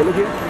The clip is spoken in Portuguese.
Pelo dia.